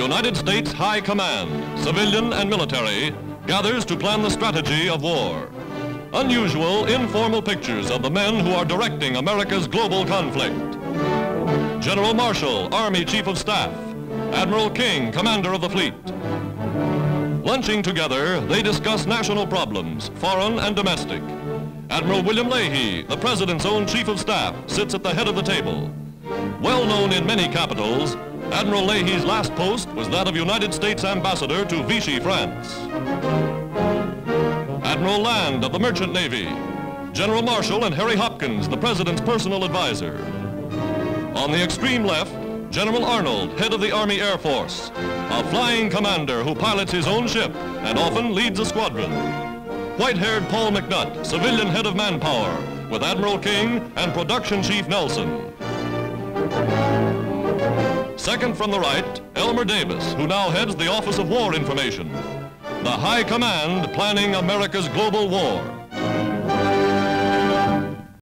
United States High Command, civilian and military, gathers to plan the strategy of war. Unusual, informal pictures of the men who are directing America's global conflict. General Marshall, Army Chief of Staff. Admiral King, Commander of the Fleet. Lunching together, they discuss national problems, foreign and domestic. Admiral William Leahy, the President's own Chief of Staff, sits at the head of the table. Well known in many capitals, Admiral Leahy's last post was that of United States Ambassador to Vichy, France. Admiral Land of the Merchant Navy. General Marshall and Harry Hopkins, the President's personal advisor. On the extreme left, General Arnold, head of the Army Air Force, a flying commander who pilots his own ship and often leads a squadron. White-haired Paul McNutt, civilian head of manpower, with Admiral King and Production Chief Nelson. Second from the right, Elmer Davis, who now heads the Office of War Information. The High Command planning America's global war.